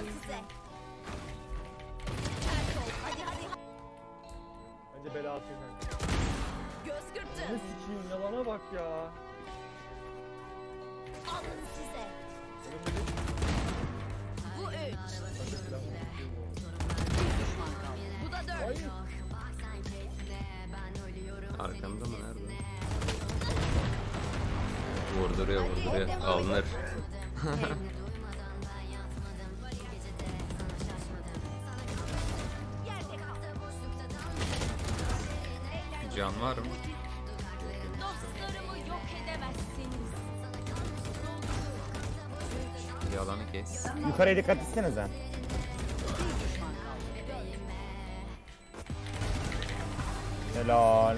size. Ol. Hadi hadi. Bence bela atıyor kanka. Göz kırptı. Ne sikiyim yalana bak ya. Alın size. Önümde bir Bu üç. var. Bu da dört. Ay. Arkanda mı nerede? Vurduruyor vurduruyor. Alınır. Can var mı? Dostlarımı yok edemezsiniz. Bir alanı kes. Yukarıya dikkat etsenize. Helal.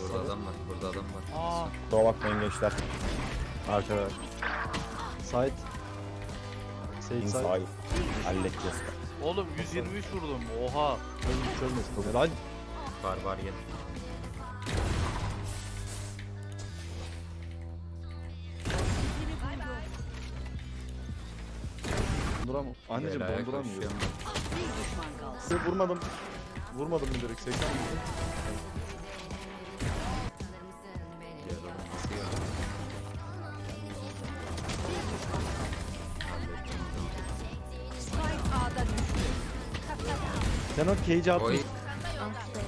Burada adam var. Burada adam var. Kusura bakmayın gençler. Arkadaş. Sait. Sait Inside. sait. Halledeceğiz. Oğlum 123 vurdum. Oha. Çözmüş çözmüş. Helal. Var var gel. Donduramam. Anneciğim Belaya donduramıyor. koşuyorum. Size vurmadım. Vurmadım direkt 80 mi? Diğer adam nasıl ya? Hallettim. Spike A'da düştü. Sen o cage'i Oy. atmış. Oy.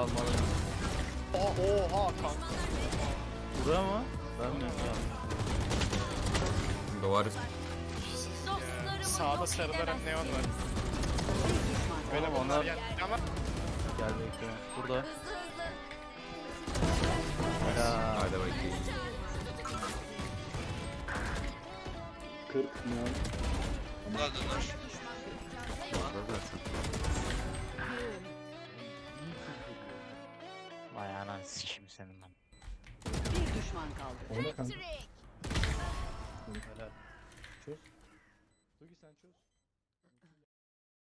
Bunu almalı. Oha kanka. Buraya mı? Ben mi? Duvar Sağda sarılarak neon var. Benim Onlar onlar. gel ama Gel bekle. Burada. Ya. Hadi bakayım. 40 milyon. Burada zaten. Vay ananı Sikim senin lan. Bir düşman kaldı. Orada kanka. Helal. Çöz. Dugi sen çöz.